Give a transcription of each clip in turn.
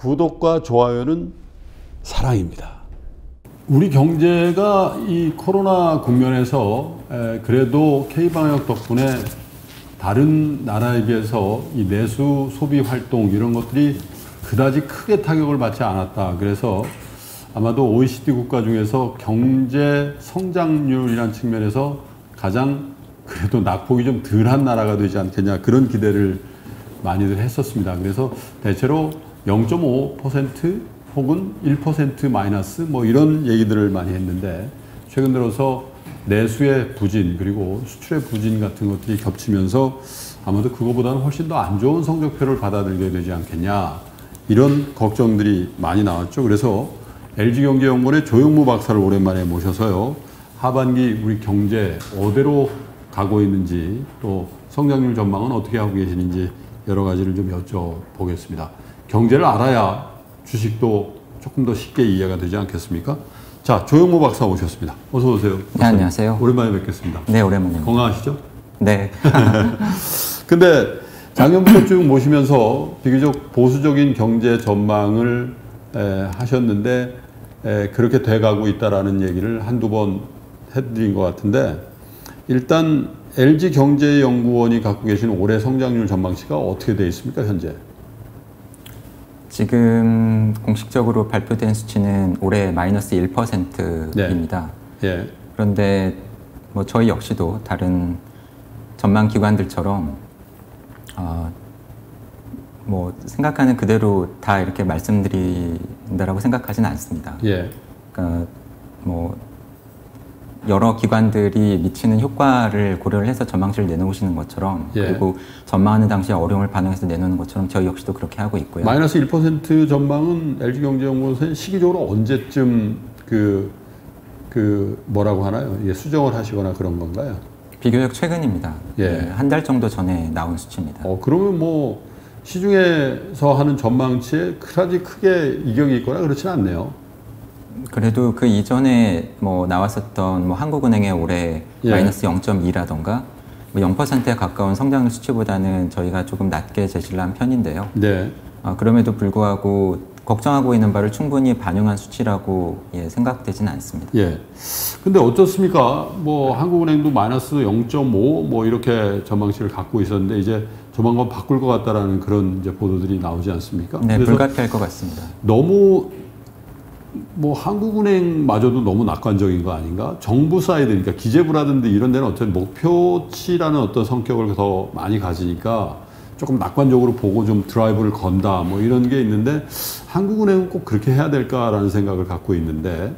구독과 좋아요는 사랑입니다. 우리 경제가 이 코로나 국면에서 그래도 K방역 덕분에 다른 나라에 비해서 이 내수 소비 활동 이런 것들이 그다지 크게 타격을 받지 않았다. 그래서 아마도 OECD 국가 중에서 경제 성장률이라는 측면에서 가장 그래도 낙폭이 좀 덜한 나라가 되지 않겠냐 그런 기대를 많이들 했었습니다. 그래서 대체로 0.5% 혹은 1% 마이너스 뭐 이런 얘기들을 많이 했는데 최근 들어서 내수의 부진 그리고 수출의 부진 같은 것들이 겹치면서 아마도 그거보다는 훨씬 더 안 좋은 성적표를 받아들게 되지 않겠냐 이런 걱정들이 많이 나왔죠. 그래서 LG경제연구원의 조영무 박사를 오랜만에 모셔서요. 하반기 우리 경제 어디로 가고 있는지 또 성장률 전망은 어떻게 하고 계시는지 여러 가지를 좀 여쭤보겠습니다. 경제를 알아야 주식도 조금 더 쉽게 이해가 되지 않겠습니까? 자, 조영모 박사 오셨습니다. 어서 오세요. 네, 안녕하세요. 오랜만에 뵙겠습니다. 네, 오랜만입니다. 건강하시죠? 네. 근데 작년부터 쭉 모시면서 비교적 보수적인 경제 전망을 에, 하셨는데 에, 그렇게 돼가고 있다라는 얘기를 한두 번 해드린 것 같은데 일단 LG 경제연구원이 갖고 계신 올해 성장률 전망치가 어떻게 돼 있습니까 현재? 지금 공식적으로 발표된 수치는 올해 마이너스 1%입니다. 네. 예. 그런데 뭐 저희 역시도 다른 전망 기관들처럼 어, 뭐 생각하는 그대로 다 이렇게 말씀드린다라고 생각하지는 않습니다. 예. 그러니까 뭐 여러 기관들이 미치는 효과를 고려를 해서 전망치를 내놓으시는 것처럼 예. 그리고 전망하는 당시에 어려움을 반영해서 내놓는 것처럼 저희 역시도 그렇게 하고 있고요. 마이너스 1% 전망은 LG경제연구원 시기적으로 언제쯤 그, 그 뭐라고 하나요? 예, 수정을 하시거나 그런 건가요? 비교적 최근입니다. 예. 한 달 정도 전에 나온 수치입니다. 어, 그러면 뭐 시중에서 하는 전망치에 그다지 크게 이격이 있거나 그렇지는 않네요. 그래도 그 이전에 뭐 나왔었던 뭐 한국은행의 올해 예. 마이너스 0.2라던가 뭐 0%에 가까운 성장률 수치보다는 저희가 조금 낮게 제시를 한 편인데요. 네. 아, 그럼에도 불구하고 걱정하고 있는 바를 충분히 반영한 수치라고 예, 생각되지는 않습니다. 예. 근데 어떻습니까? 뭐 한국은행도 마이너스 0.5 뭐 이렇게 전망치를 갖고 있었는데 이제 조만간 바꿀 것 같다라는 그런 이제 보도들이 나오지 않습니까? 네, 불가피할 것 같습니다. 너무 뭐 한국은행마저도 너무 낙관적인 거 아닌가? 정부 사이드, 그러니까 기재부라든지 이런 데는 어떤 목표치라는 어떤 성격을 더 많이 가지니까 조금 낙관적으로 보고 좀 드라이브를 건다 뭐 이런 게 있는데 한국은행은 꼭 그렇게 해야 될까라는 생각을 갖고 있는데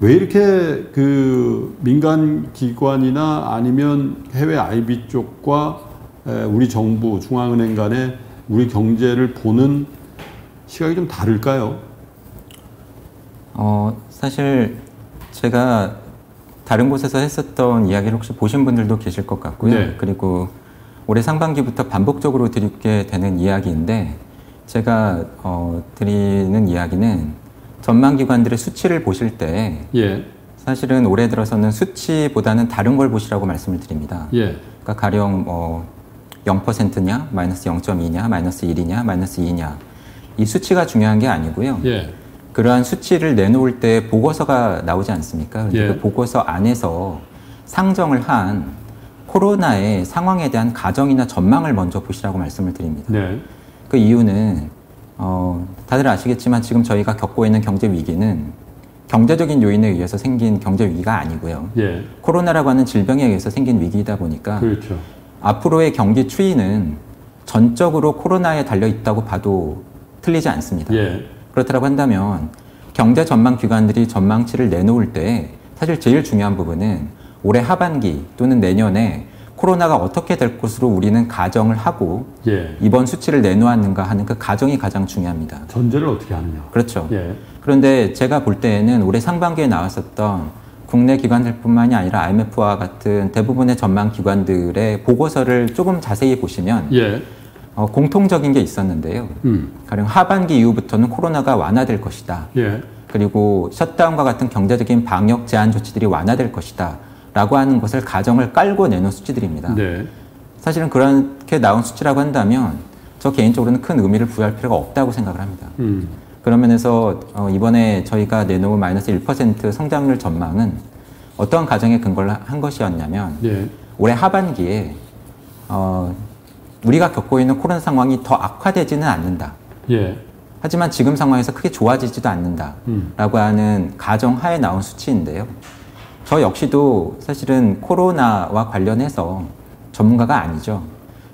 왜 이렇게 그 민간 기관이나 아니면 해외 IB 쪽과 에, 우리 정부 중앙은행 간에 우리 경제를 보는 시각이 좀 다를까요? 어, 사실 제가 다른 곳에서 했었던 이야기를 혹시 보신 분들도 계실 것 같고요. 네. 그리고 올해 상반기부터 반복적으로 드리게 되는 이야기인데 제가 어, 드리는 이야기는 전망기관들의 수치를 보실 때 예, 사실은 올해 들어서는 수치보다는 다른 걸 보시라고 말씀을 드립니다. 예, 그러니까 가령 뭐 0%냐, 마이너스 0.2냐, 마이너스 1이냐, 마이너스 2냐 이 수치가 중요한 게 아니고요. 예, 그러한 수치를 내놓을 때 보고서가 나오지 않습니까? 예. 그 보고서 안에서 상정을 한 코로나의 상황에 대한 가정이나 전망을 먼저 보시라고 말씀을 드립니다. 네, 그 이유는 어, 다들 아시겠지만 지금 저희가 겪고 있는 경제 위기는 경제적인 요인에 의해서 생긴 경제 위기가 아니고요. 예, 코로나라고 하는 질병에 의해서 생긴 위기이다 보니까 그렇죠. 앞으로의 경기 추이는 전적으로 코로나에 달려 있다고 봐도 틀리지 않습니다. 예, 그렇다고 한다면 경제 전망 기관들이 전망치를 내놓을 때 사실 제일 중요한 부분은 올해 하반기 또는 내년에 코로나가 어떻게 될 것으로 우리는 가정을 하고 예. 이번 수치를 내놓았는가 하는 그 가정이 가장 중요합니다. 전제를 어떻게 하느냐. 그렇죠. 예, 그런데 제가 볼 때에는 올해 상반기에 나왔었던 국내 기관들뿐만이 아니라 IMF와 같은 대부분의 전망 기관들의 보고서를 조금 자세히 보시면 예, 어, 공통적인 게 있었는데요. 음, 가령 하반기 이후부터는 코로나가 완화될 것이다. 예, 그리고 셧다운과 같은 경제적인 방역 제한 조치들이 완화될 것이다. 라고 하는 것을 가정을 깔고 내놓은 수치들입니다. 네, 사실은 그렇게 나온 수치라고 한다면 저 개인적으로는 큰 의미를 부여할 필요가 없다고 생각을 합니다. 음. 그런 면에서 어, 이번에 저희가 내놓은 마이너스 1% 성장률 전망은 어떠한 가정에 근거를 한 것이었냐면 예. 올해 하반기에 어, 우리가 겪고 있는 코로나 상황이 더 악화되지는 않는다. 예. 하지만 지금 상황에서 크게 좋아지지도 않는다라고 음. 하는 가정 하에 나온 수치인데요. 저 역시도 사실은 코로나와 관련해서 전문가가 아니죠.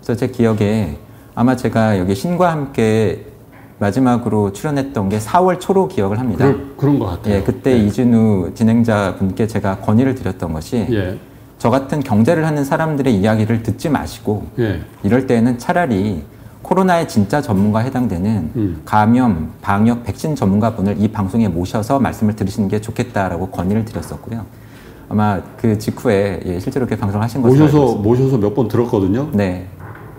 그래서 제 기억에 아마 제가 여기 신과 함께 마지막으로 출연했던 게 4월 초로 기억을 합니다. 그럴, 그런 것 같아요. 예, 그때 이준우 진행자 분께 제가 건의를 드렸던 것이 예. 저 같은 경제를 하는 사람들의 이야기를 듣지 마시고 예. 이럴 때는 차라리 코로나의 진짜 전문가에 해당되는 음. 감염, 방역, 백신 전문가분을 이 방송에 모셔서 말씀을 들으시는 게 좋겠다라고 건의를 드렸었고요. 아마 그 직후에 예, 실제로 그렇게 방송을 하신 것으로 모셔서. 모셔서 몇 번 들었거든요. 네,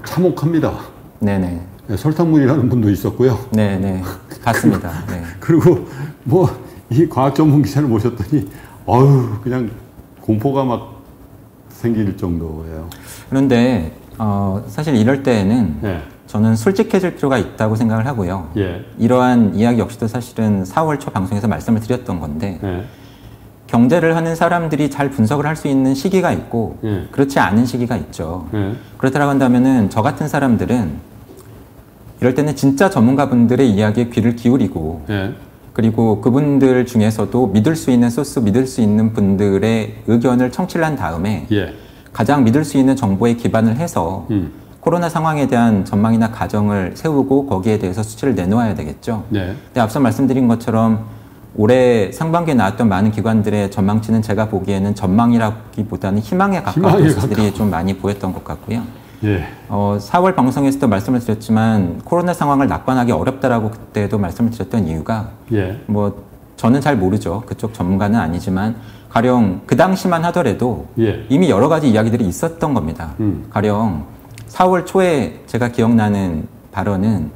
참혹합니다. 네네, 예, 설탕문이라는 분도 있었고요. 네네, 봤습니다. 네. 그리고 뭐 이 과학 전문 기자를 모셨더니 어휴 그냥 공포가 막 생길 정도예요. 그런데 어, 사실 이럴 때에는 예. 저는 솔직해질 필요가 있다고 생각을 하고요. 예. 이러한 이야기 역시도 사실은 4월 초 방송에서 말씀을 드렸던 건데 예. 경제를 하는 사람들이 잘 분석을 할 수 있는 시기가 있고 예. 그렇지 않은 시기가 있죠. 예. 그렇다고 한다면은 저 같은 사람들은 이럴 때는 진짜 전문가분들의 이야기에 귀를 기울이고 예. 그리고 그분들 중에서도 믿을 수 있는 소스, 믿을 수 있는 분들의 의견을 청취를 한 다음에 예. 가장 믿을 수 있는 정보에 기반을 해서 음. 코로나 상황에 대한 전망이나 가정을 세우고 거기에 대해서 수치를 내놓아야 되겠죠. 예. 근데 앞서 말씀드린 것처럼 올해 상반기에 나왔던 많은 기관들의 전망치는 제가 보기에는 전망이라기보다는 희망에 가까운 모습들이 좀 많이 보였던 것 같고요. 예. 어, 4월 방송에서도 말씀을 드렸지만 코로나 상황을 낙관하기 어렵다라고 그때도 말씀을 드렸던 이유가 예. 뭐 저는 잘 모르죠. 그쪽 전문가는 아니지만 가령 그 당시만 하더라도 예. 이미 여러 가지 이야기들이 있었던 겁니다. 음. 가령 4월 초에 제가 기억나는 발언은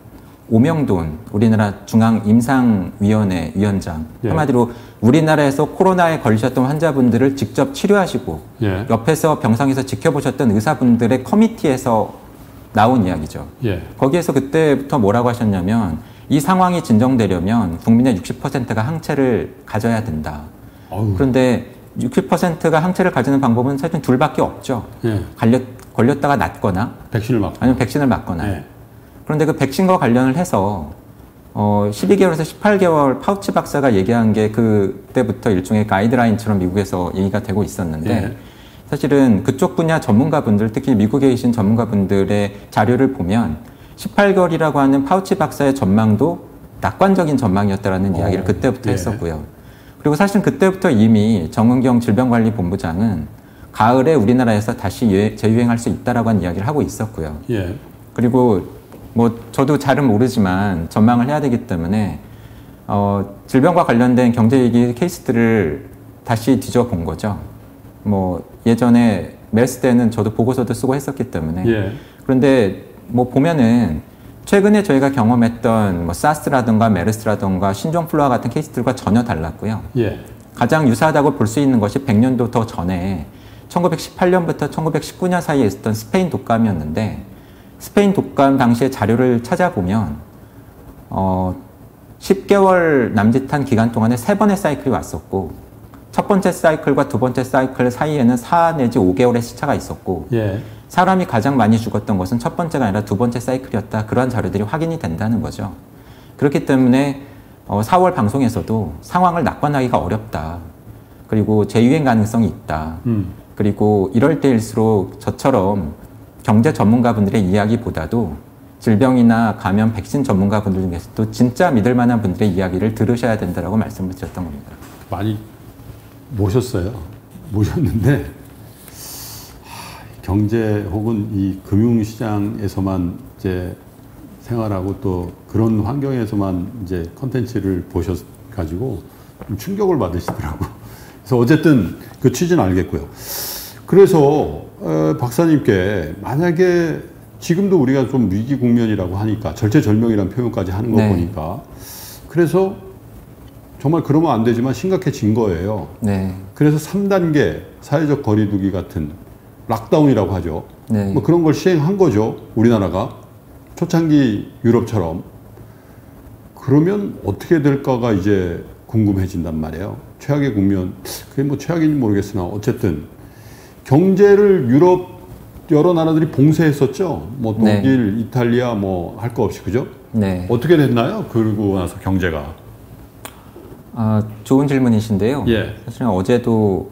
오명돈 우리나라 중앙 임상위원회 위원장 예. 한마디로 우리나라에서 코로나에 걸리셨던 환자분들을 직접 치료하시고 예. 옆에서 병상에서 지켜보셨던 의사분들의 커미티에서 나온 이야기죠. 예. 거기에서 그때부터 뭐라고 하셨냐면 이 상황이 진정되려면 국민의 60%가 항체를 가져야 된다. 어우. 그런데 60%가 항체를 가지는 방법은 사실 둘밖에 없죠. 예. 걸렸, 걸렸다가 낫거나 백신을 맞고. 아니면 백신을 맞거나. 예. 그런데 그 백신과 관련을 해서 어, 12개월에서 18개월 파우치 박사가 얘기한 게 그때부터 일종의 가이드라인처럼 미국에서 얘기가 되고 있었는데 예. 사실은 그쪽 분야 전문가분들 특히 미국에 계신 전문가분들의 자료를 보면 18개월이라고 하는 파우치 박사의 전망도 낙관적인 전망이었다라는 어, 이야기를 그때부터 예. 했었고요. 그리고 사실 그때부터 이미 정은경 질병관리본부장은 가을에 우리나라에서 다시 유- 재유행할 수 있다라고 하는 이야기를 하고 있었고요. 예. 그리고 뭐 저도 잘은 모르지만 전망을 해야 되기 때문에 어, 질병과 관련된 경제 얘기 케이스들을 다시 뒤져본 거죠. 뭐 예전에 메르스 때는 저도 보고서도 쓰고 했었기 때문에 예. 그런데 뭐 보면은 최근에 저희가 경험했던 뭐 사스라든가 메르스라든가 신종플루와 같은 케이스들과 전혀 달랐고요. 예. 가장 유사하다고 볼 수 있는 것이 100년도 더 전에 1918년부터 1919년 사이에 있었던 스페인 독감이었는데 스페인 독감 당시의 자료를 찾아보면 어 10개월 남짓한 기간 동안에 세 번의 사이클이 왔었고 첫 번째 사이클과 두 번째 사이클 사이에는 4 내지 5개월의 시차가 있었고 예. 사람이 가장 많이 죽었던 것은 첫 번째가 아니라 두 번째 사이클이었다. 그러한 자료들이 확인이 된다는 거죠. 그렇기 때문에 어, 4월 방송에서도 상황을 낙관하기가 어렵다. 그리고 재유행 가능성이 있다. 음. 그리고 이럴 때일수록 저처럼 경제 전문가분들의 이야기보다도 질병이나 감염 백신 전문가분들 중에서도 진짜 믿을 만한 분들의 이야기를 들으셔야 된다라고 말씀을 드렸던 겁니다. 많이 모셨어요. 모셨는데 하, 경제 혹은 이 금융 시장에서만 이제 생활하고 또 그런 환경에서만 이제 컨텐츠를 보셨 가지고 좀 충격을 받으시더라고. 그래서 어쨌든 그 취지는 알겠고요. 그래서 어, 박사님께 만약에 지금도 우리가 좀 위기 국면이라고 하니까 절체절명이라는 표현까지 하는 거 네. 보니까 그래서 정말 그러면 안 되지만 심각해진 거예요. 네. 그래서 3단계 사회적 거리두기 같은 lockdown이라고 하죠. 네. 뭐 그런 걸 시행한 거죠. 우리나라가. 초창기 유럽처럼 그러면 어떻게 될까가 이제 궁금해진단 말이에요. 최악의 국면, 그게 뭐 최악인지 모르겠으나 어쨌든 경제를 유럽 여러 나라들이 봉쇄했었죠. 뭐 네. 독일, 이탈리아 뭐 할 거 없이 그죠? 네. 어떻게 됐나요? 그러고 나서 경제가. 아, 좋은 질문이신데요. 예. 사실은 어제도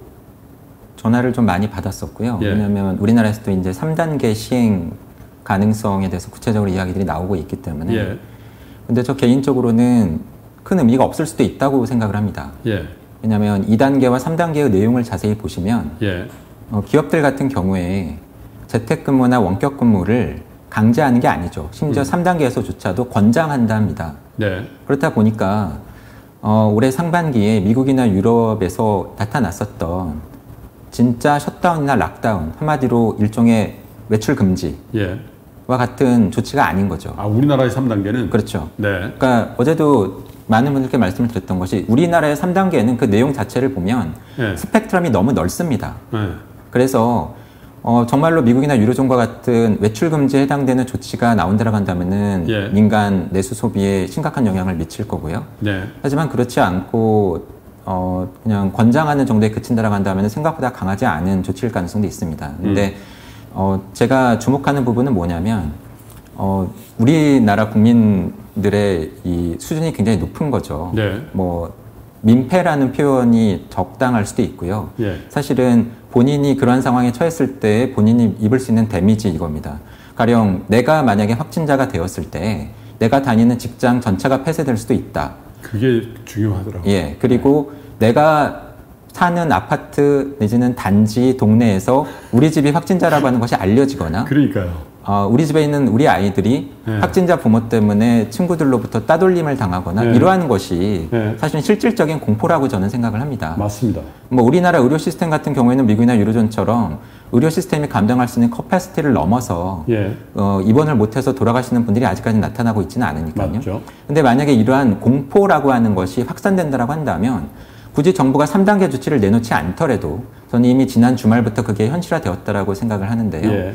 전화를 좀 많이 받았었고요. 예. 왜냐하면 우리나라에서도 이제 3단계 시행 가능성에 대해서 구체적으로 이야기들이 나오고 있기 때문에. 예. 근데 저 개인적으로는 큰 의미가 없을 수도 있다고 생각을 합니다. 예. 왜냐하면 2단계와 3단계의 내용을 자세히 보시면 예. 어, 기업들 같은 경우에 재택근무나 원격근무를 강제하는 게 아니죠. 심지어 3단계에서조차도 권장한답니다. 네. 그렇다 보니까 어, 올해 상반기에 미국이나 유럽에서 나타났었던 진짜 셧다운이나 lockdown 한마디로 일종의 외출 금지와 예. 같은 조치가 아닌 거죠. 아, 우리나라의 3단계는 그렇죠. 네. 그러니까 어제도 많은 분들께 말씀을 드렸던 것이 우리나라의 3단계는 그 내용 자체를 보면 예. 스펙트럼이 너무 넓습니다. 네. 그래서 어, 정말로 미국이나 유로존과 같은 외출 금지에 해당되는 조치가 나온다고 한다면은 예. 민간 내수 소비에 심각한 영향을 미칠 거고요. 네. 하지만 그렇지 않고 어, 그냥 권장하는 정도에 그친다라고 한다면 생각보다 강하지 않은 조치일 가능성도 있습니다. 근데 어, 제가 주목하는 부분은 뭐냐면 어, 우리나라 국민들의 이 수준이 굉장히 높은 거죠. 네. 뭐 민폐라는 표현이 적당할 수도 있고요. 예. 사실은 본인이 그러한 상황에 처했을 때 본인이 입을 수 있는 데미지 이겁니다. 가령 내가 만약에 확진자가 되었을 때 내가 다니는 직장 전체가 폐쇄될 수도 있다. 그게 중요하더라고요. 예. 그리고 내가 사는 아파트 내지는 단지 동네에서 우리 집이 확진자라고 하는 것이 알려지거나 그러니까요. 어, 우리 집에 있는 우리 아이들이 네. 확진자 부모 때문에 친구들로부터 따돌림을 당하거나 네. 이러한 것이 네. 사실은 실질적인 공포라고 저는 생각을 합니다. 맞습니다. 뭐 우리나라 의료 시스템 같은 경우에는 미국이나 유로존처럼 의료 시스템이 감당할 수 있는 capacity를 넘어서 예. 어, 입원을 못해서 돌아가시는 분들이 아직까지 나타나고 있지는 않으니까요. 맞죠. 근데 만약에 이러한 공포라고 하는 것이 확산된다라고 한다면 굳이 정부가 3단계 조치를 내놓지 않더라도 저는 이미 지난 주말부터 그게 현실화되었다라고 생각을 하는데요.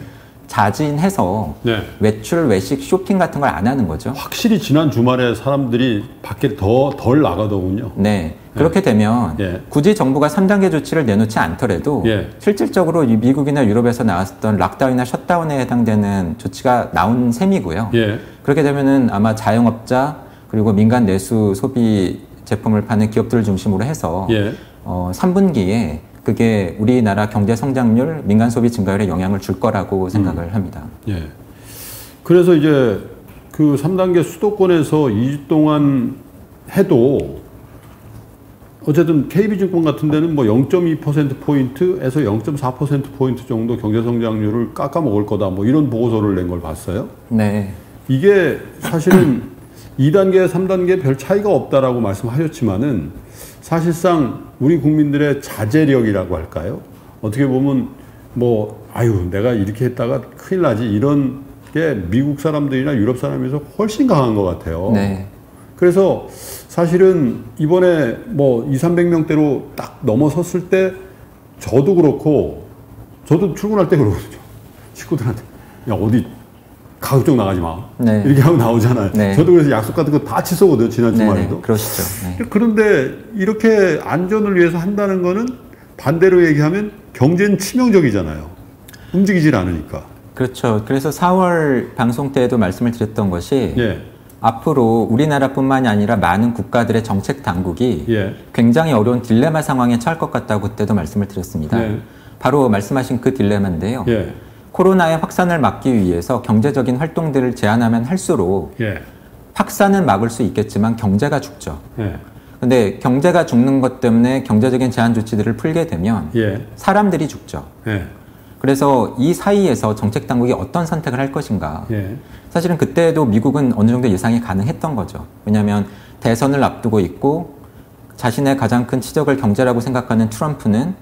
예. 자진해서 네. 외출, 외식, 쇼핑 같은 걸 안 하는 거죠. 확실히 지난 주말에 사람들이 밖에 더 덜 나가더군요. 네. 그렇게 되면 예. 굳이 정부가 3단계 조치를 내놓지 않더라도 예. 실질적으로 이 미국이나 유럽에서 나왔던 lockdown이나 shutdown에 해당되는 조치가 나온 셈이고요. 예. 그렇게 되면은 아마 자영업자 그리고 민간 내수 소비 제품을 파는 기업들을 중심으로 해서 예. 어, 3분기에 그게 우리나라 경제 성장률, 민간 소비 증가율에 영향을 줄 거라고 생각을 합니다. 예. 그래서 이제 그 3단계 수도권에서 2주 동안 해도 어쨌든 KB증권 같은 데는 뭐 0.2%포인트에서 0.4%포인트 정도 경제 성장률을 깎아 먹을 거다 뭐 이런 보고서를 낸 걸 봤어요. 네. 이게 사실은 2단계, 3단계 별 차이가 없다라고 말씀하셨지만은 사실상 우리 국민들의 자제력이라고 할까요? 어떻게 보면 뭐 아유 내가 이렇게 했다가 큰일 나지 이런 게 미국 사람들이나 유럽 사람에서 훨씬 강한 것 같아요. 네. 그래서 사실은 이번에 뭐 2, 300명대로 딱 넘어섰을 때 저도 그렇고 저도 출근할 때 그러거든요. 식구들한테 야 어디 가급적 나가지 마. 네. 이렇게 하고 나오잖아요. 네. 저도 그래서 약속 같은 거 다 취소거든요. 지난 네, 네. 주말에도. 그러시죠. 네. 그런데 이렇게 안전을 위해서 한다는 거는 반대로 얘기하면 경제는 치명적이잖아요. 움직이질 않으니까. 그렇죠. 그래서 4월 방송 때에도 말씀을 드렸던 것이 예. 앞으로 우리나라뿐만이 아니라 많은 국가들의 정책 당국이 예. 굉장히 어려운 딜레마 상황에 처할 것 같다고 그때도 말씀을 드렸습니다. 네. 바로 말씀하신 그 딜레마인데요. 예. 코로나의 확산을 막기 위해서 경제적인 활동들을 제한하면 할수록 예. 확산은 막을 수 있겠지만 경제가 죽죠. 예. 근데 경제가 죽는 것 때문에 경제적인 제한 조치들을 풀게 되면 예. 사람들이 죽죠. 예. 그래서 이 사이에서 정책 당국이 어떤 선택을 할 것인가. 예. 사실은 그때도 미국은 어느 정도 예상이 가능했던 거죠. 왜냐하면 대선을 앞두고 있고 자신의 가장 큰 치적을 경제라고 생각하는 트럼프는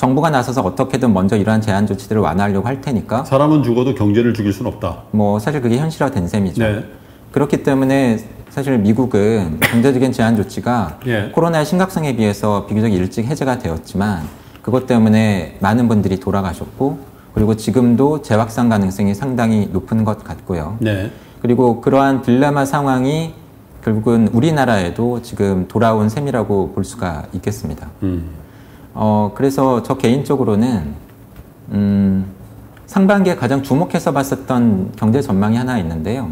정부가 나서서 어떻게든 먼저 이러한 제한 조치들을 완화하려고 할 테니까 사람은 죽어도 경제를 죽일 수는 없다. 뭐 사실 그게 현실화된 셈이죠. 네. 그렇기 때문에 사실 미국은 경제적인 제한 조치가 예. 코로나의 심각성에 비해서 비교적 일찍 해제가 되었지만 그것 때문에 많은 분들이 돌아가셨고 그리고 지금도 재확산 가능성이 상당히 높은 것 같고요. 네. 그리고 그러한 딜레마 상황이 결국은 우리나라에도 지금 돌아온 셈이라고 볼 수가 있겠습니다. 음. 어, 그래서 저 개인적으로는, 음, 상반기에 가장 주목해서 봤었던 경제 전망이 하나 있는데요.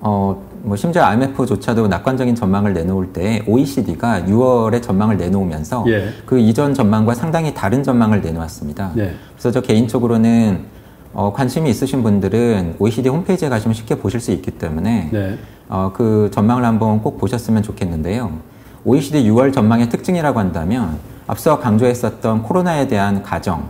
어, 뭐 심지어 IMF조차도 낙관적인 전망을 내놓을 때 OECD가 6월에 전망을 내놓으면서 예. 그 이전 전망과 상당히 다른 전망을 내놓았습니다. 네. 그래서 저 개인적으로는 어, 관심이 있으신 분들은 OECD 홈페이지에 가시면 쉽게 보실 수 있기 때문에 네. 어, 그 전망을 한번 꼭 보셨으면 좋겠는데요. OECD 6월 전망의 특징이라고 한다면 앞서 강조했었던 코로나에 대한 가정,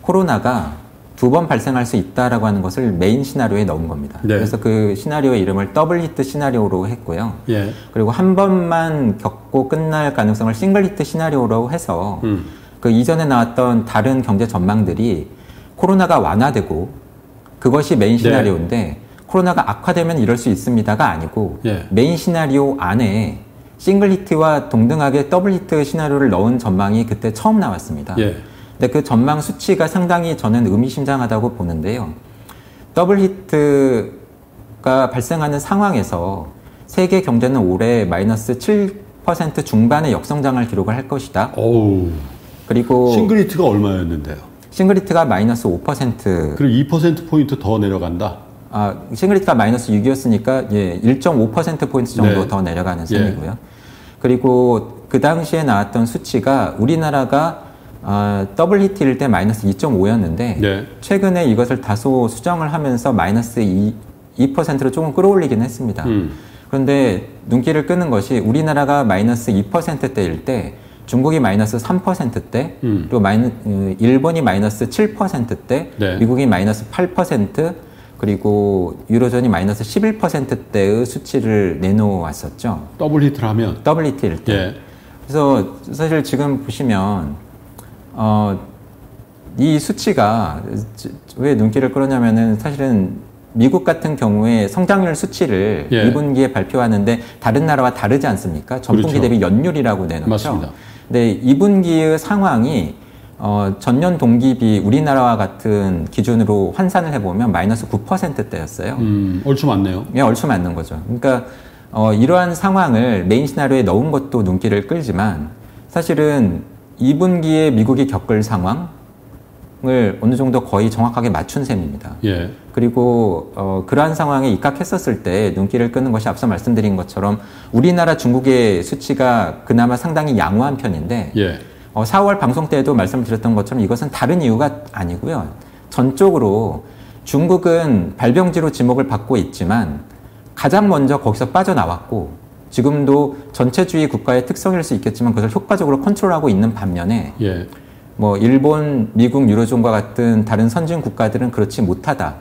코로나가 두 번 발생할 수 있다라고 하는 것을 메인 시나리오에 넣은 겁니다. 네. 그래서 그 시나리오의 이름을 double hit 시나리오로 했고요. 예. 그리고 한 번만 겪고 끝날 가능성을 single hit 시나리오로 해서 음. 그 이전에 나왔던 다른 경제 전망들이 코로나가 완화되고 그것이 메인 네. 시나리오인데 코로나가 악화되면 이럴 수 있습니다가 아니고 예. 메인 시나리오 안에 single hit와 동등하게 double hit 시나리오를 넣은 전망이 그때 처음 나왔습니다. 예. 근데 그 전망 수치가 상당히 저는 의미심장하다고 보는데요. double hit가 발생하는 상황에서 세계 경제는 올해 마이너스 7% 중반의 역성장을 기록을 할 것이다. 어우. 그리고 single hit가 얼마였는데요? single hit가 마이너스 5%, 그리고 2%포인트 더 내려간다? 아, single hit가 마이너스 6이었으니까 예, 1.5%포인트 정도 네. 더 내려가는 예. 셈이고요. 그리고 그 당시에 나왔던 수치가 우리나라가 어, double hit일 때 마이너스 2.5였는데 네. 최근에 이것을 다소 수정을 하면서 마이너스 2, 2%로 조금 끌어올리긴 했습니다. 음. 그런데 눈길을 끄는 것이 우리나라가 마이너스 2%대일 때 중국이 마이너스 3%대, 음. 그리고 마이너, 어, 일본이 마이너스 7%대, 네. 미국이 마이너스 8%, 그리고 유로존이 마이너스 11%대의 수치를 내놓았었죠. double hit를 하면? WT일 때. 예. 그래서 사실 지금 보시면 어, 이 수치가 지- 왜 눈길을 끌었냐면은 사실은 미국 같은 경우에 성장률 수치를 예. 2분기에 발표하는데 다른 나라와 다르지 않습니까? 전분기 그렇죠. 대비 연율이라고 내놓죠. 맞습니다. 근데 2분기의 상황이 어, 전년 동기비 우리나라와 같은 기준으로 환산을 해보면 마이너스 9%대였어요. 음, 얼추 맞네요. 예, 얼추 맞는 거죠. 그러니까 어, 이러한 상황을 메인 시나리오에 넣은 것도 눈길을 끌지만 사실은 2분기에 미국이 겪을 상황을 어느 정도 거의 정확하게 맞춘 셈입니다. 예. 그리고 어, 그러한 상황에 입각했었을 때 눈길을 끄는 것이 앞서 말씀드린 것처럼 우리나라 중국의 수치가 그나마 상당히 양호한 편인데 예. 어, 4월 방송 때에도 말씀을 드렸던 것처럼 이것은 다른 이유가 아니고요. 전적으로 중국은 발병지로 지목을 받고 있지만 가장 먼저 거기서 빠져나왔고 지금도 전체주의 국가의 특성일 수 있겠지만 그것을 효과적으로 컨트롤하고 있는 반면에 예. 뭐 일본, 미국, 유로존과 같은 다른 선진 국가들은 그렇지 못하다.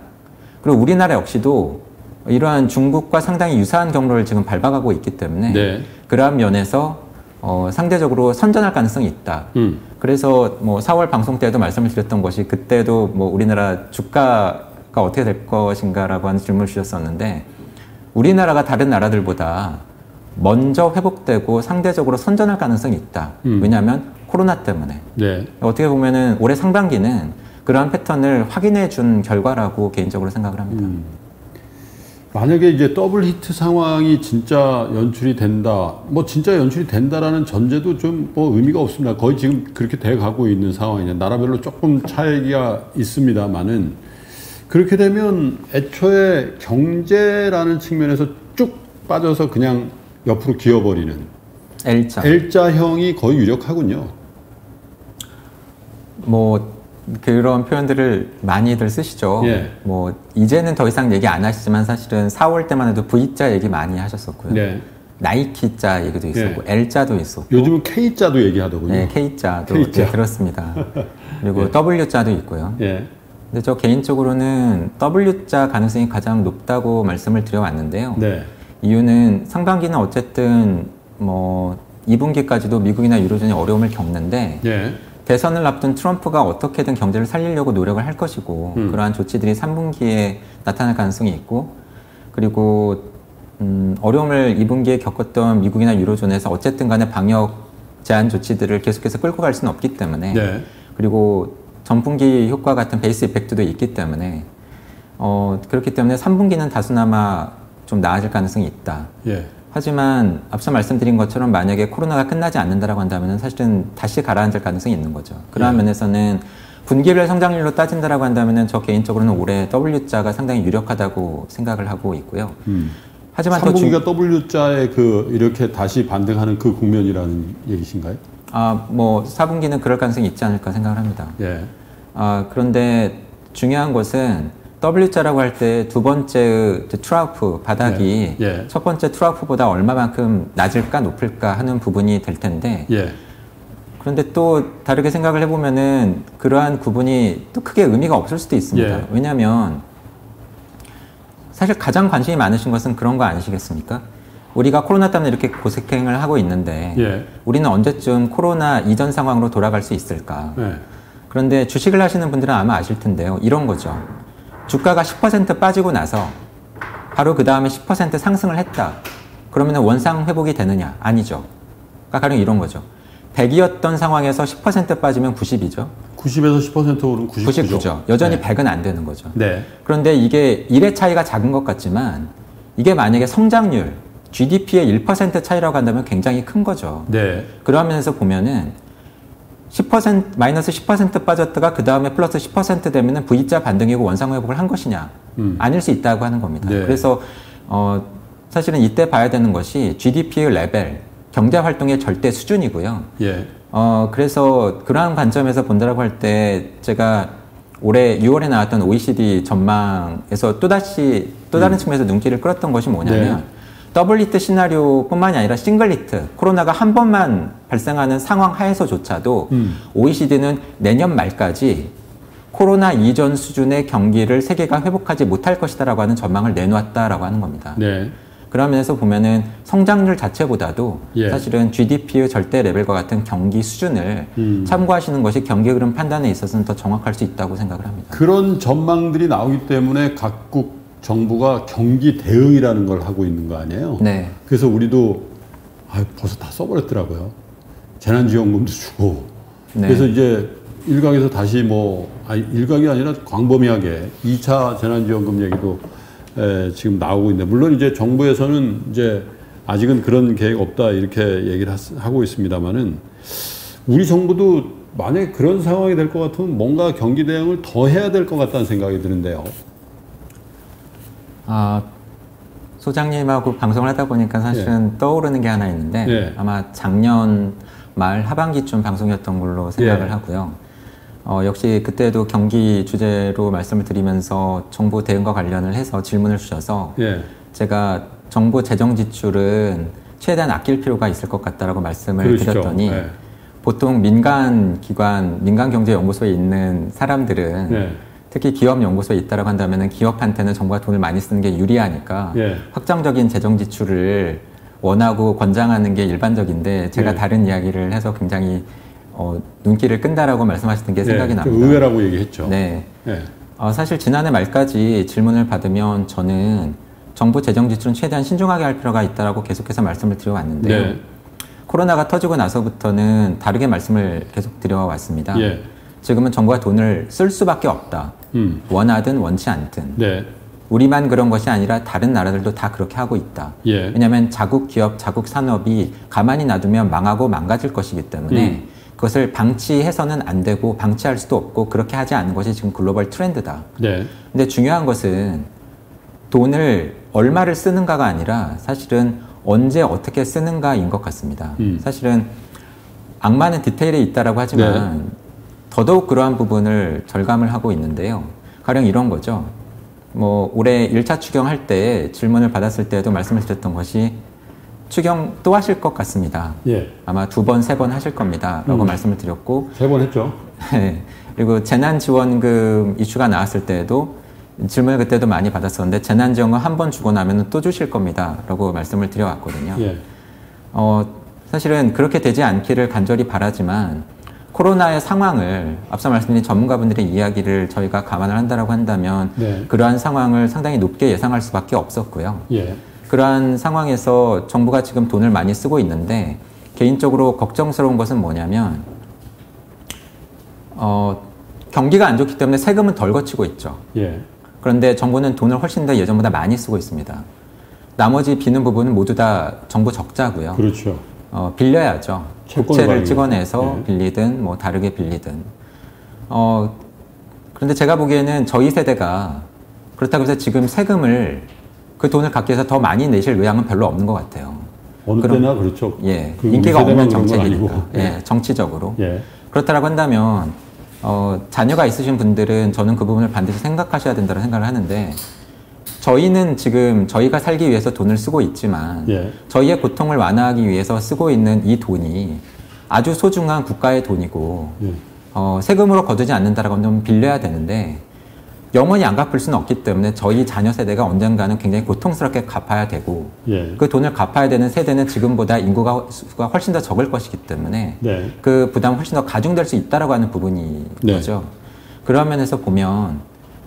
그리고 우리나라 역시도 이러한 중국과 상당히 유사한 경로를 지금 밟아가고 있기 때문에 네. 그러한 면에서 어, 상대적으로 선전할 가능성이 있다. 음. 그래서 뭐 4월 방송 때도 말씀을 드렸던 것이 그때도 뭐 우리나라 주가가 어떻게 될 것인가라고 하는 질문을 주셨었는데 우리나라가 다른 나라들보다 먼저 회복되고 상대적으로 선전할 가능성이 있다. 음. 왜냐하면 코로나 때문에. 네. 어떻게 보면은 올해 상반기는 그러한 패턴을 확인해 준 결과라고 개인적으로 생각을 합니다. 음. 만약에 이제 더블 히트 상황이 진짜 연출이 된다, 뭐 진짜 연출이 된다라는 전제도 좀 뭐 의미가 없습니다. 거의 지금 그렇게 돼 가고 있는 상황이냐. 나라별로 조금 차이가 있습니다만은 그렇게 되면 애초에 경제라는 측면에서 쭉 빠져서 그냥 옆으로 기어버리는 L자. L자형이 거의 유력하군요. 뭐 그런 표현들을 많이들 쓰시죠. 예. 뭐 이제는 더 이상 얘기 안 하시지만 사실은 4월 때만 해도 V자 얘기 많이 하셨었고요. 네. 나이키자 얘기도 있었고 L자도 있었고 요즘은 K자도 얘기하더군요. 네, K자도 K자. 네, 그렇습니다. 그리고 W자도 있고요. 예. 근데 저 개인적으로는 W자 가능성이 가장 높다고 말씀을 드려왔는데요. 네. 이유는 상반기는 어쨌든 뭐 2분기까지도 미국이나 유로존이 어려움을 겪는데 예. 대선을 앞둔 트럼프가 어떻게든 경제를 살리려고 노력을 할 것이고 음. 그러한 조치들이 3분기에 나타날 가능성이 있고 그리고 음, 어려움을 2분기에 겪었던 미국이나 유로존에서 어쨌든 간에 방역 제한 조치들을 계속해서 끌고 갈 수는 없기 때문에 네. 그리고 전분기 효과 같은 베이스 이펙트도 있기 때문에 어, 그렇기 때문에 3분기는 다소나마 좀 나아질 가능성이 있다. 예. 하지만 앞서 말씀드린 것처럼 만약에 코로나가 끝나지 않는다라고 한다면 사실은 다시 가라앉을 가능성이 있는 거죠. 그러한 예. 면에서는 분기별 성장률로 따진다라고 한다면 저 개인적으로는 올해 W자가 상당히 유력하다고 생각을 하고 있고요. 음. 하지만 더 중, 3분기가 W자의 그 이렇게 다시 반등하는 그 국면이라는 얘기신가요? 아, 뭐 4분기는 그럴 가능성이 있지 않을까 생각을 합니다. 예. 아, 그런데 중요한 것은 W자라고 할 때 두 번째 trough 바닥이 예, 예. 첫 번째 trough보다 얼마만큼 낮을까 높을까 하는 부분이 될 텐데 예. 그런데 또 다르게 생각을 해보면은 그러한 구분이 또 크게 의미가 없을 수도 있습니다. 예. 왜냐하면 사실 가장 관심이 많으신 것은 그런 거 아니시겠습니까? 우리가 코로나 때문에 이렇게 고생을 하고 있는데 예. 우리는 언제쯤 코로나 이전 상황으로 돌아갈 수 있을까? 예. 그런데 주식을 하시는 분들은 아마 아실 텐데요. 이런 거죠. 주가가 10% 빠지고 나서 바로 그 다음에 10% 상승을 했다. 그러면 원상 회복이 되느냐? 아니죠. 그러니까 가령 이런 거죠. 100이었던 상황에서 10% 빠지면 90이죠. 90에서 10% 오른 99죠. 99죠. 여전히 네. 100은 안 되는 거죠. 네. 그런데 이게 1의 차이가 작은 것 같지만 이게 만약에 성장률, GDP의 1% 차이라고 한다면 굉장히 큰 거죠. 네. 그런 면에서 보면은 10% 마이너스 10% 빠졌다가 그 다음에 플러스 10% 되면은 V자 반등이고 원상 회복을 한 것이냐? 음. 아닐 수 있다고 하는 겁니다. 네. 그래서 어 사실은 이때 봐야 되는 것이 GDP의 레벨, 경제 활동의 절대 수준이고요. 예. 어 그래서 그러한 관점에서 본다라고 할 때 제가 올해 6월에 나왔던 OECD 전망에서 또 다시 또 다른 측면에서 눈길을 끌었던 것이 뭐냐면 네. double hit 시나리오뿐만이 아니라 single hit 코로나가 한 번만 발생하는 상황 하에서조차도 음. OECD는 내년 말까지 코로나 이전 수준의 경기를 세계가 회복하지 못할 것이다라고 하는 전망을 내놓았다라고 하는 겁니다. 네. 그런 면에서 보면은 성장률 자체보다도 예. 사실은 GDP의 절대 레벨과 같은 경기 수준을 음. 참고하시는 것이 경기 흐름 판단에 있어서는 더 정확할 수 있다고 생각을 합니다. 그런 전망들이 나오기 때문에 각국 정부가 경기 대응이라는 걸 하고 있는 거 아니에요? 네. 그래서 우리도 아, 벌써 다 써버렸더라고요. 재난지원금도 주고. 네. 그래서 이제 일각에서 다시 뭐, 아니, 일각이 아니라 광범위하게 2차 재난지원금 얘기도 에, 지금 나오고 있는데, 물론 이제 정부에서는 이제 아직은 그런 계획 없다 이렇게 얘기를 하- 하고 있습니다만은 우리 정부도 만약에 그런 상황이 될 것 같으면 뭔가 경기 대응을 더 해야 될 것 같다는 생각이 드는데요. 아, 소장님하고 방송을 하다 보니까 사실은 떠오르는 게 하나 있는데 예. 아마 작년 말 하반기쯤 방송이었던 걸로 생각을 예. 하고요. 어, 역시 그때도 경기 주제로 말씀을 드리면서 정부 대응과 관련을 해서 질문을 주셔서 예. 제가 정부 재정 지출은 최대한 아낄 필요가 있을 것 같다라고 말씀을 그러시죠. 드렸더니 예. 보통 민간 기관, 민간 경제 연구소에 있는 사람들은 예. 특히 기업 연구소에 있다라고 한다면은 기업한테는 정부가 돈을 많이 쓰는 게 유리하니까 예. 확장적인 재정 지출을 원하고 권장하는 게 일반적인데 제가 예. 다른 이야기를 해서 굉장히 어, 눈길을 끈다라고 말씀하셨던 게 생각이 예, 좀 납니다. 의외라고 얘기했죠. 네. 예. 어, 사실 지난해 말까지 질문을 받으면 저는 정부 재정 지출은 최대한 신중하게 할 필요가 있다라고 계속해서 말씀을 드려왔는데요. 네. 코로나가 터지고 나서부터는 다르게 말씀을 계속 드려왔습니다. 예. 지금은 정부가 돈을 쓸 수밖에 없다. 음. 원하든 원치 않든. 네. 우리만 그런 것이 아니라 다른 나라들도 다 그렇게 하고 있다. 예. 왜냐하면 자국 기업, 자국 산업이 가만히 놔두면 망하고 망가질 것이기 때문에 음. 그것을 방치해서는 안 되고 방치할 수도 없고 그렇게 하지 않는 것이 지금 글로벌 트렌드다. 네. 근데 중요한 것은 돈을 얼마를 쓰는가가 아니라 사실은 언제 어떻게 쓰는가인 것 같습니다. 음. 사실은 악마는 디테일에 있다라고 하지만 네. 더더욱 그러한 부분을 절감을 하고 있는데요. 가령 이런 거죠. 뭐 올해 1차 추경할 때 질문을 받았을 때도 말씀을 드렸던 것이 추경 또 하실 것 같습니다. 예. 아마 두 번, 세 번 하실 겁니다. 라고 음. 말씀을 드렸고 세 번 했죠. 네. 그리고 재난지원금 이슈가 나왔을 때에도 질문을 그때도 많이 받았었는데 재난지원금 한 번 주고 나면 또 주실 겁니다. 라고 말씀을 드려왔거든요. 예. 어, 사실은 그렇게 되지 않기를 간절히 바라지만 코로나의 상황을 앞서 말씀드린 전문가분들의 이야기를 저희가 감안을 한다라고 한다면 네. 그러한 상황을 상당히 높게 예상할 수밖에 없었고요. 예. 그러한 상황에서 정부가 지금 돈을 많이 쓰고 있는데 개인적으로 걱정스러운 것은 뭐냐면 어, 경기가 안 좋기 때문에 세금은 덜 거치고 있죠. 예. 그런데 정부는 돈을 훨씬 더 예전보다 많이 쓰고 있습니다. 나머지 비는 부분은 모두 다 정부 적자고요. 그렇죠. 어, 빌려야죠. 발행해서. 찍어내서 네. 빌리든 뭐 다르게 빌리든. 어, 그런데 제가 보기에는 저희 세대가 그렇다고 해서 지금 세금을 그 돈을 갖기 위해서 더 많이 내실 의향은 별로 없는 것 같아요. 어느 그럼- 때나 그렇죠. 예, 그 인기가 없는 정책이니까. 예, 정치적으로. 예. 그렇다라고 한다면 어, 자녀가 있으신 분들은 저는 그 부분을 반드시 생각하셔야 된다고 생각을 하는데 저희는 지금 저희가 살기 위해서 돈을 쓰고 있지만 예. 저희의 고통을 완화하기 위해서 쓰고 있는 이 돈이 아주 소중한 국가의 돈이고 예. 어, 세금으로 거두지 않는다라고 하면 빌려야 되는데 영원히 안 갚을 수는 없기 때문에 저희 자녀 세대가 언젠가는 굉장히 고통스럽게 갚아야 되고 예. 그 돈을 갚아야 되는 세대는 지금보다 인구가 수가 훨씬 더 적을 것이기 때문에 네. 그 부담이 훨씬 더 가중될 수 있다라고 하는 부분이 네. 거죠. 그런 면에서 보면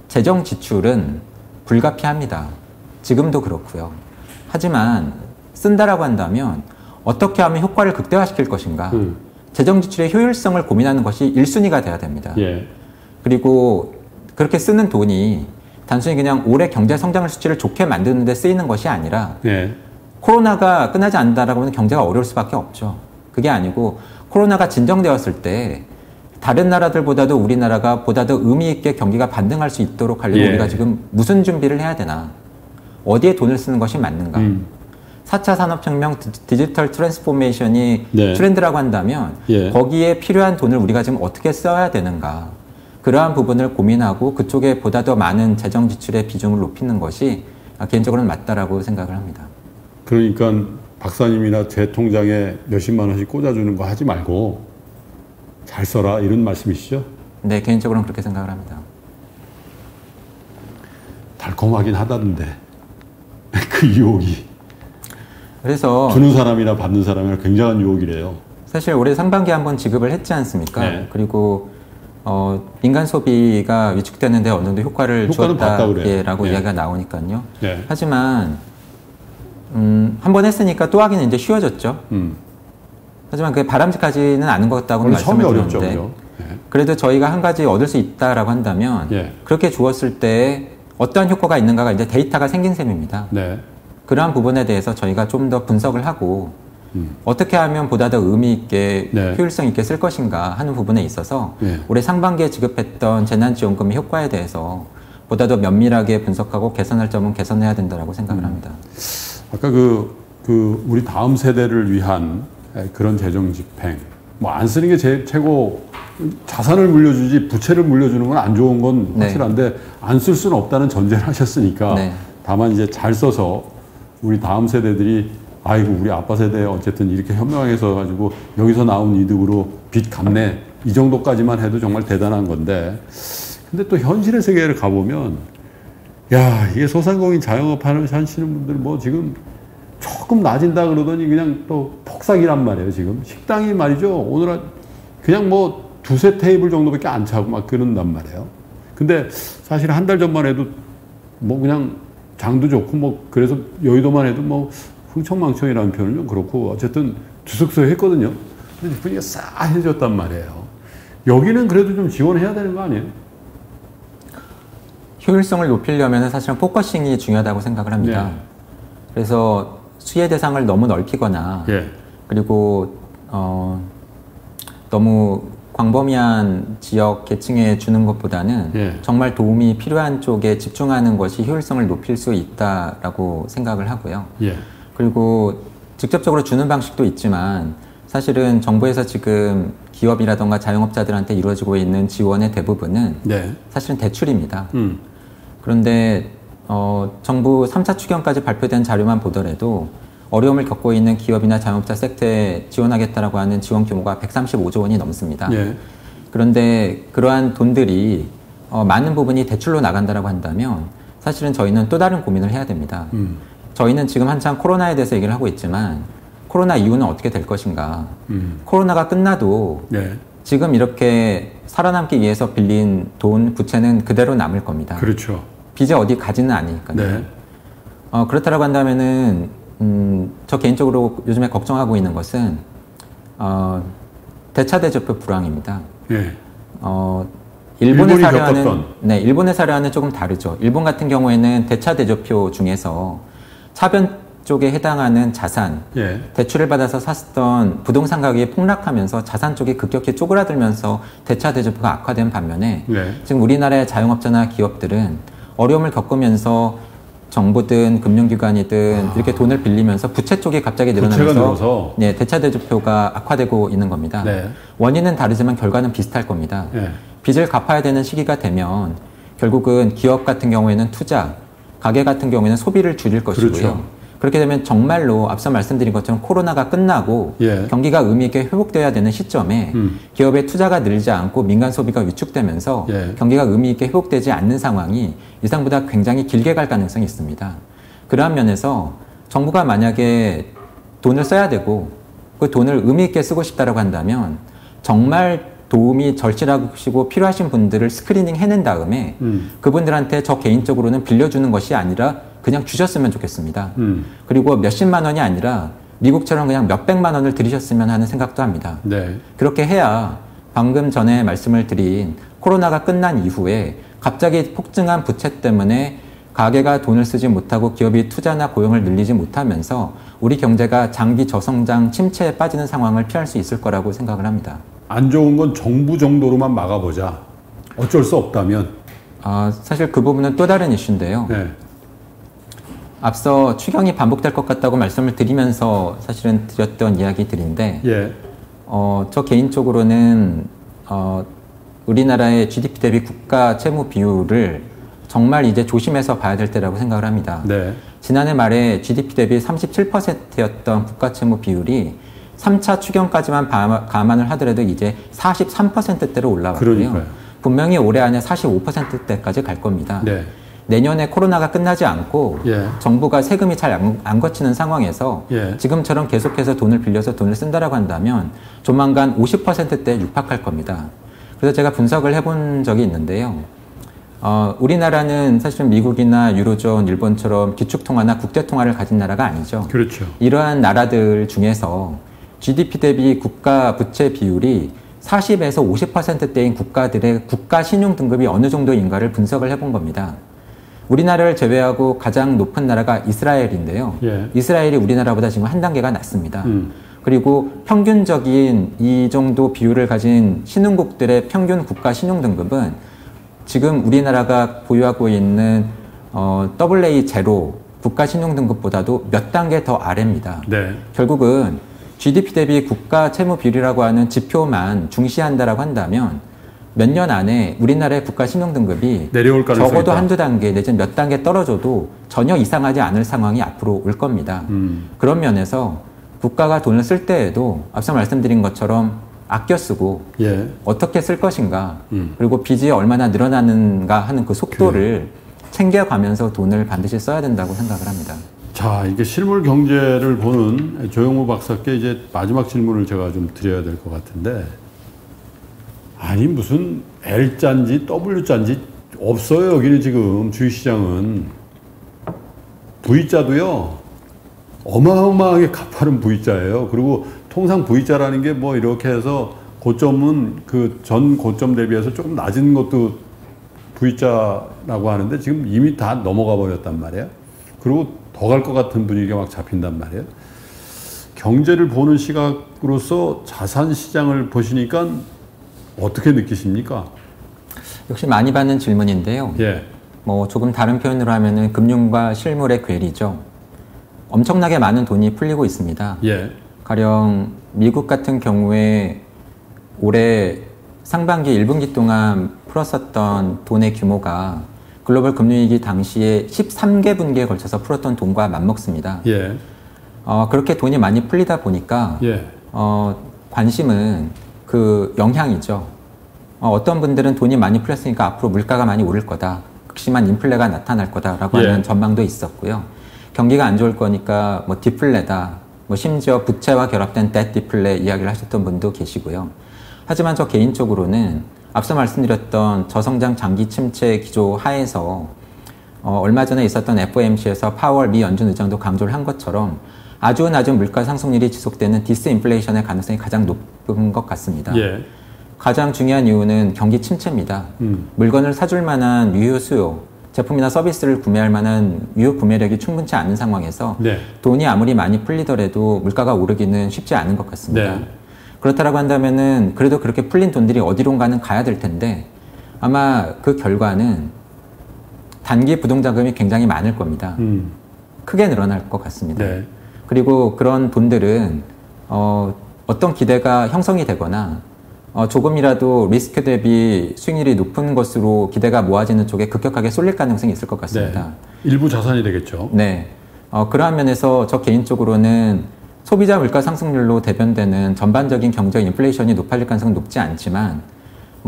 재정 지출은 불가피합니다. 지금도 그렇고요. 하지만 쓴다라고 한다면 어떻게 하면 효과를 극대화시킬 것인가? 음. 재정 지출의 효율성을 고민하는 것이 1순위가 돼야 됩니다. 예. 그리고 그렇게 쓰는 돈이 단순히 그냥 올해 경제 성장 수치를 좋게 만드는 데 쓰이는 것이 아니라 예. 코로나가 끝나지 않는다라고 하면 경제가 어려울 수밖에 없죠. 그게 아니고 코로나가 진정되었을 때 다른 나라들보다도 우리나라가 보다 더 의미 있게 경기가 반등할 수 있도록 하려면 예. 우리가 지금 무슨 준비를 해야 되나? 어디에 돈을 쓰는 것이 맞는가? 음. 4차 산업혁명 디- digital transformation이 네. 트렌드라고 한다면 예. 거기에 필요한 돈을 우리가 지금 어떻게 써야 되는가 그러한 부분을 고민하고 그쪽에 보다 더 많은 재정 지출의 비중을 높이는 것이 개인적으로는 맞다라고 생각을 합니다. 그러니까 박사님이나 제 통장에 몇십만 원씩 꽂아주는 거 하지 말고 잘 써라 이런 말씀이시죠? 네, 개인적으로는 그렇게 생각을 합니다. 달콤하긴 하다던데 그 유혹이 그래서 주는 사람이나 받는 사람이나 굉장한 유혹이래요. 사실 올해 상반기에 한번 지급을 했지 않습니까? 네. 그리고 어, 민간 소비가 위축되는데 어느 정도 효과를. 주었다라고 네. 이야기가 나오니까요. 네. 하지만 음, 한 번 했으니까 또 하기는 이제 쉬워졌죠. 음. 하지만 그게 바람직하지는 않은 것 같다고 원래 처음이 말씀을 드렸는데? 예. 그래도 저희가 한 가지 얻을 수 있다라고 한다면 예. 그렇게 주었을 때 어떠한 효과가 있는가가 이제 데이터가 생긴 셈입니다. 네. 그러한 부분에 대해서 저희가 좀 더 분석을 하고 음. 어떻게 하면 보다 더 의미 있게 네. 효율성 있게 쓸 것인가 하는 부분에 있어서 네. 올해 상반기에 지급했던 재난지원금의 효과에 대해서 보다 더 면밀하게 분석하고 개선할 점은 개선해야 된다라고 생각을 음. 합니다. 아까 그, 그 우리 다음 세대를 위한 에, 그런 재정 집행 뭐 안 쓰는 게 제, 최고 자산을 물려주지 부채를 물려주는 건 안 좋은 건 네. 확실한데 안쓸 수는 없다는 전제를 하셨으니까 네. 다만 이제 잘 써서 우리 다음 세대들이 아이고 우리 아빠 세대 어쨌든 이렇게 현명해서 가지고 여기서 나온 이득으로 빚 갚네 이 정도까지만 해도 정말 대단한 건데 근데 또 현실의 세계를 가보면 야 이게 소상공인 자영업 하는 하시는 분들 뭐 지금 조금 낮은다 그러더니 그냥 또 폭삭이란 말이에요 지금 식당이 말이죠 오늘 한- 그냥 뭐 두세 테이블 정도밖에 안 차고 막 그런단 말이에요 근데 사실 한 달 전만 해도 뭐 그냥 장도 좋고 뭐 그래서 여의도만 해도 뭐 흥청망청이라는 표현은 좀 그렇고 어쨌든 두석서 했거든요 근데 분위기가 싸해졌단 말이에요 여기는 그래도 좀 지원해야 되는 거 아니에요? 효율성을 높이려면 사실은 focusing이 중요하다고 생각을 합니다. 네. 그래서 수혜 대상을 너무 넓히거나 예. 그리고 어, 너무 광범위한 지역 계층에 주는 것보다는 예. 정말 도움이 필요한 쪽에 집중하는 것이 효율성을 높일 수 있다라고 생각을 하고요. 예. 그리고 직접적으로 주는 방식도 있지만 사실은 정부에서 지금 기업이라던가 자영업자들한테 이루어지고 있는 지원의 대부분은 네. 사실은 대출입니다. 음. 그런데 어, 정부 3차 추경까지 발표된 자료만 보더라도 어려움을 겪고 있는 기업이나 자영업자 섹터에 지원하겠다라고 하는 지원 규모가 135조 원이 넘습니다. 예. 그런데 그러한 돈들이 어, 많은 부분이 대출로 나간다라고 한다면 사실은 저희는 또 다른 고민을 해야 됩니다. 음. 저희는 지금 한창 코로나에 대해서 얘기를 하고 있지만 코로나 이후는 어떻게 될 것인가? 음. 코로나가 끝나도 네. 지금 이렇게 살아남기 위해서 빌린 돈 부채는 그대로 남을 겁니다. 그렇죠. 빚이 어디 가지는 않으니까요. 네. 어, 그렇다라고 한다면은 음, 저 개인적으로 요즘에 걱정하고 있는 것은 어, 대차 대조표 불황입니다. 예. 어, 일본의 사례와는 겪었던. 네, 일본의 사례와는 조금 다르죠. 일본 같은 경우에는 대차 대조표 중에서 차변 쪽에 해당하는 자산, 예. 대출을 받아서 샀던 부동산 가격이 폭락하면서 자산 쪽이 급격히 쪼그라들면서 대차 대조표가 악화된 반면에 네. 지금 우리나라의 자영업자나 기업들은 어려움을 겪으면서 정부든 금융기관이든 이렇게 돈을 빌리면서 부채 쪽이 갑자기 아. 늘어나면서 늘어서. 네, 대차 대조표가 악화되고 있는 겁니다. 네. 원인은 다르지만 결과는 비슷할 겁니다. 예. 빚을 갚아야 되는 시기가 되면 결국은 기업 같은 경우에는 투자, 가게 같은 경우에는 소비를 줄일 것이고요. 그렇죠. 그렇게 되면 정말로 앞서 말씀드린 것처럼 코로나가 끝나고 예. 경기가 의미 있게 회복돼야 되는 시점에 음. 기업의 투자가 늘지 않고 민간 소비가 위축되면서 예. 경기가 의미 있게 회복되지 않는 상황이 이상보다 굉장히 길게 갈 가능성이 있습니다. 그러한 면에서 정부가 만약에 돈을 써야 되고 그 돈을 의미 있게 쓰고 싶다라고 한다면 정말 도움이 절실하시고 필요하신 분들을 스크리닝 해낸 다음에 음. 그분들한테 저 개인적으로는 빌려주는 것이 아니라 그냥 주셨으면 좋겠습니다. 음. 그리고 몇십만 원이 아니라 미국처럼 그냥 몇백만 원을 들이셨으면 하는 생각도 합니다. 네. 그렇게 해야 방금 전에 말씀을 드린 코로나가 끝난 이후에 갑자기 폭증한 부채 때문에 가게가 돈을 쓰지 못하고 기업이 투자나 고용을 늘리지 못하면서 우리 경제가 장기 저성장 침체에 빠지는 상황을 피할 수 있을 거라고 생각을 합니다. 안 좋은 건 정부 정도로만 막아보자. 어쩔 수 없다면. 아, 사실 그 부분은 또 다른 이슈인데요. 네. 앞서 추경이 반복될 것 같다고 말씀을 드리면서 사실은 드렸던 이야기들인데 예. 어, 저 개인적으로는 어, 우리나라의 GDP 대비 국가 채무 비율을 정말 이제 조심해서 봐야 될 때라고 생각을 합니다. 네. 지난해 말에 GDP 대비 37%였던 국가 채무 비율이 3차 추경까지만 바- 감안을 하더라도 이제 43%대로 올라왔고요. 그러니까요. 분명히 올해 안에 45%대까지 갈 겁니다. 네. 내년에 코로나가 끝나지 않고 예. 정부가 세금이 잘안 거치는 상황에서 예. 지금처럼 계속해서 돈을 빌려서 돈을 쓴다라고 한다면 조만간 50%대에 육박할 겁니다. 그래서 제가 분석을 해본 적이 있는데요. 어, 우리나라는 사실은 미국이나 유로존, 일본처럼 기축통화나 국제통화를 가진 나라가 아니죠. 그렇죠. 이러한 나라들 중에서 GDP 대비 국가 부채 비율이 40에서 50%대인 국가들의 국가 신용 등급이 어느 정도인가를 분석을 해본 겁니다. 우리나라를 제외하고 가장 높은 나라가 이스라엘인데요. 예. 이스라엘이 우리나라보다 지금 한 단계가 낮습니다. 음. 그리고 평균적인 이 정도 비율을 가진 신흥국들의 평균 국가 신용 등급은 지금 우리나라가 보유하고 있는 어, AA 제로 국가 신용 등급보다도 몇 단계 더 아래입니다. 네. 결국은 GDP 대비 국가 채무 비율이라고 하는 지표만 중시한다라고 한다면 몇 년 안에 우리나라의 국가 신용 등급이 내려올 가능성이 적어도. 한두 단계 내지는 몇 단계 떨어져도 전혀 이상하지 않을 상황이 앞으로 올 겁니다. 음. 그런 면에서 국가가 돈을 쓸 때에도 앞서 말씀드린 것처럼 아껴 쓰고 예. 어떻게 쓸 것인가 음. 그리고 빚이 얼마나 늘어나는가 하는 그 속도를 챙겨가면서 돈을 반드시 써야 된다고 생각을 합니다. 자, 이게 실물 경제를 보는 조영호 박사께 이제 마지막 질문을 제가 좀 드려야 될 것 같은데, 아니, 무슨 L자인지 W자인지 없어요, 여기는 지금 주식시장은. V자도요, 어마어마하게 가파른 V자예요. 그리고 통상 V자라는 게 뭐 이렇게 해서 고점은 그 전 고점 대비해서 조금 낮은 것도 V자라고 하는데 지금 이미 다 넘어가 버렸단 말이에요. 그리고 더 갈 것 같은 분위기가 막 잡힌단 말이에요. 경제를 보는 시각으로서 자산 시장을 보시니까 어떻게 느끼십니까? 역시 많이 받는 질문인데요. 예. 뭐 조금 다른 표현으로 하면은 금융과 실물의 괴리죠. 엄청나게 많은 돈이 풀리고 있습니다. 예. 가령 미국 같은 경우에 올해 상반기 1분기 동안 풀었었던 돈의 규모가 글로벌 금융위기 당시에 13개 분기에 걸쳐서 풀었던 돈과 맞먹습니다. 예. 어, 그렇게 돈이 많이 풀리다 보니까 예. 어, 관심은 그 영향이죠. 어, 떤 분들은 돈이 많이 풀렸으니까 앞으로 물가가 많이 오를 거다. 극심한 인플레가 나타날 거다라고 예. 하는 전망도 있었고요. 경기가 안 좋을 거니까 뭐 디플레다. 뭐 심지어 부채와 결합된 데 디플레 이야기를 하셨던 분도 계시고요. 하지만 저 개인적으로는 앞서 말씀드렸던 저성장 장기 침체 기조 하에서 어, 얼마 전에 있었던 FOMC에서 파월 미 연준 의장도 강조를 한 것처럼 아주 낮은 물가 상승률이 지속되는 디스인플레이션의 가능성이 가장 높은 것 같습니다. 예. 가장 중요한 이유는 경기 침체입니다. 음. 물건을 사줄 만한 유효 수요, 제품이나 서비스를 구매할 만한 유효 구매력이 충분치 않은 상황에서 네. 돈이 아무리 많이 풀리더라도 물가가 오르기는 쉽지 않은 것 같습니다. 네. 그렇다라고 한다면은 그래도 그렇게 풀린 돈들이 어디론가는 가야 될 텐데 아마 그 결과는 단기 부동자금이 굉장히 많을 겁니다. 음. 크게 늘어날 것 같습니다. 네. 그리고 그런 돈들은 어, 어떤 기대가 형성이 되거나 어, 조금이라도 리스크 대비 수익률이 높은 것으로 기대가 모아지는 쪽에 급격하게 쏠릴 가능성이 있을 것 같습니다. 네. 일부 자산이 되겠죠. 네. 어, 그러한 면에서 저 개인적으로는 소비자 물가 상승률로 대변되는 전반적인 경제 인플레이션이 높아질 가능성은 높지 않지만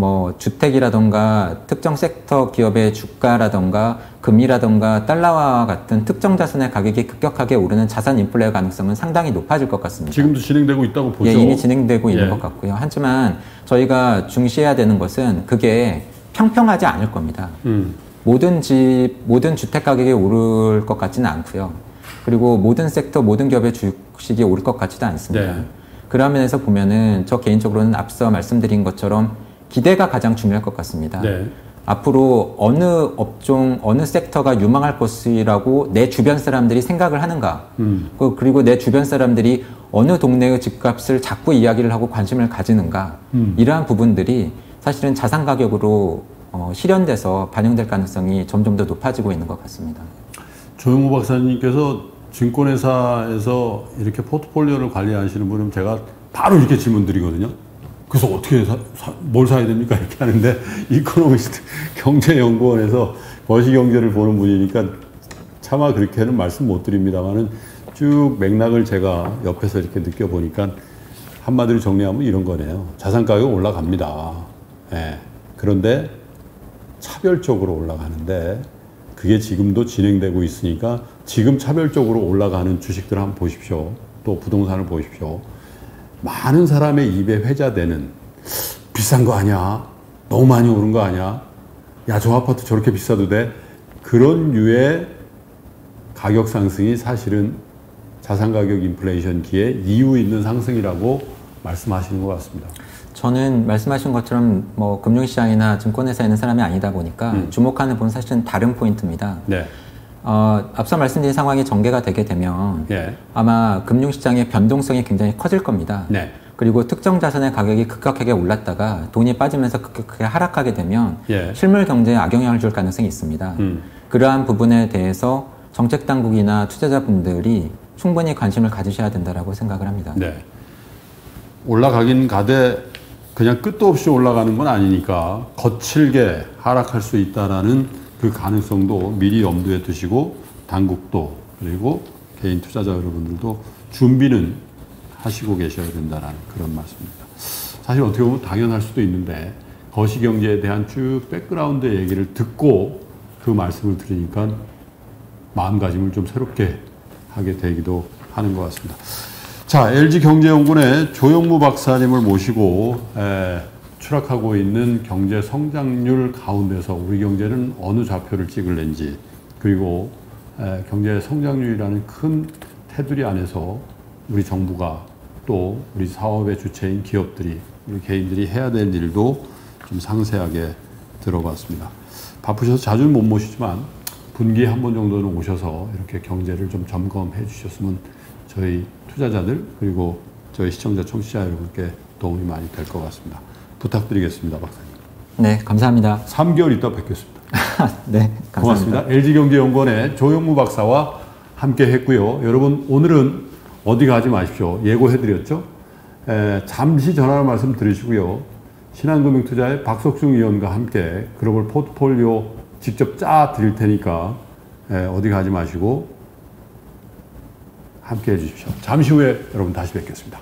뭐 주택이라던가 특정 섹터 기업의 주가라던가 금리라던가 달러와 같은 특정 자산의 가격이 급격하게 오르는 자산 인플레 가능성은 상당히 높아질 것 같습니다. 지금도 진행되고 있다고 보죠. 예, 이미 진행되고 있는 예. 것 같고요. 하지만 저희가 중시해야 되는 것은 그게 평평하지 않을 겁니다. 음. 모든 집, 모든 주택 가격이 오를 것 같지는 않고요. 그리고 모든 섹터, 모든 기업의 주식이 오를 것 같지도 않습니다. 네. 그런 면에서 보면은 저 개인적으로는 앞서 말씀드린 것처럼 기대가 가장 중요할 것 같습니다. 네. 앞으로 어느 업종, 어느 섹터가 유망할 것이라고 내 주변 사람들이 생각을 하는가. 음. 그- 그리고 내 주변 사람들이 어느 동네의 집값을 자꾸 이야기를 하고 관심을 가지는가. 음. 이러한 부분들이 사실은 자산 가격으로 어, 실현돼서 반영될 가능성이 점점 더 높아지고 있는 것 같습니다. 조영우 박사님께서 증권회사에서 이렇게 포트폴리오를 관리하시는 분은 제가 바로 이렇게 질문 드리거든요. 그래서 어떻게 사, 사- 뭘 사야 됩니까? 이렇게 하는데 이코노미스트 경제연구원에서 거시경제를 보는 분이니까 차마 그렇게는 말씀 못 드립니다만은 쭉 맥락을 제가 옆에서 이렇게 느껴보니까 한마디로 정리하면 이런 거네요. 자산 가격 올라갑니다. 예. 그런데 차별적으로 올라가는데 그게 지금도 진행되고 있으니까 지금 차별적으로 올라가는 주식들 한번 보십시오. 또 부동산을 보십시오. 많은 사람의 입에 회자되는 비싼 거 아니야? 너무 많이 오른 거 아니야? 야, 저 아파트 저렇게 비싸도 돼? 그런 류의 가격 상승이 사실은 자산 가격 인플레이션기에 이유 있는 상승이라고 말씀하시는 것 같습니다. 저는 말씀하신 것처럼 뭐 금융시장이나 증권회사에 있는 사람이 아니다 보니까 음. 주목하는 본 사실은 다른 포인트입니다. 네. 어, 앞서 말씀드린 상황이 전개가 되게 되면 예. 아마 금융시장의 변동성이 굉장히 커질 겁니다. 네. 그리고 특정 자산의 가격이 급격하게 올랐다가 돈이 빠지면서 급격하게 하락하게 되면 예. 실물 경제에 악영향을 줄 가능성이 있습니다. 음. 그러한 부분에 대해서 정책 당국이나 투자자분들이 충분히 관심을 가지셔야 된다라고 생각을 합니다. 네. 올라가긴 가되 그냥 끝도 없이 올라가는 건 아니니까 거칠게 하락할 수 있다라는 그 가능성도 미리 염두에 두시고 당국도 그리고 개인 투자자 여러분들도 준비는 하시고 계셔야 된다는 그런 말씀입니다. 사실 어떻게 보면 당연할 수도 있는데 거시경제에 대한 쭉 background 얘기를 듣고 그 말씀을 들으니까 마음가짐을 좀 새롭게 하게 되기도 하는 것 같습니다. 자, LG경제연구원의 조영무 박사님을 모시고 에, 추락하고 있는 경제 성장률 가운데서 우리 경제는 어느 좌표를 찍을는지 그리고 에, 경제 성장률이라는 큰 테두리 안에서 우리 정부가 또 우리 사업의 주체인 기업들이 우리 개인들이 해야 될 일도 좀 상세하게 들어봤습니다. 바쁘셔서 자주 못 모시지만 분기에 한 번 정도는 오셔서 이렇게 경제를 좀 점검해 주셨으면 저희 투자자들 그리고 저희 시청자 청취자 여러분께 도움이 많이 될 것 같습니다. 부탁드리겠습니다, 박사님. 네, 감사합니다. 3개월 있다 뵙겠습니다. 네, 감사합니다. 고맙습니다. LG경제연구원의 조영무 박사와 함께 했고요. 여러분 오늘은 어디 가지 마십시오. 예고해드렸죠. 에, 잠시 전화로 말씀 드리시고요. 신한금융투자의 박석중 위원과 함께 글로벌 포트폴리오 직접 짜 드릴 테니까 에, 어디 가지 마시고 함께 해주십시오. 잠시 후에 여러분 다시 뵙겠습니다.